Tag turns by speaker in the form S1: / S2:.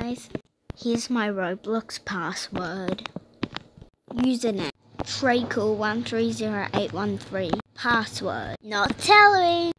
S1: guys. Here's my Roblox password. Username treacle130813. Password. Not telling.